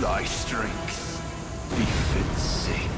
Thy strength befits thee.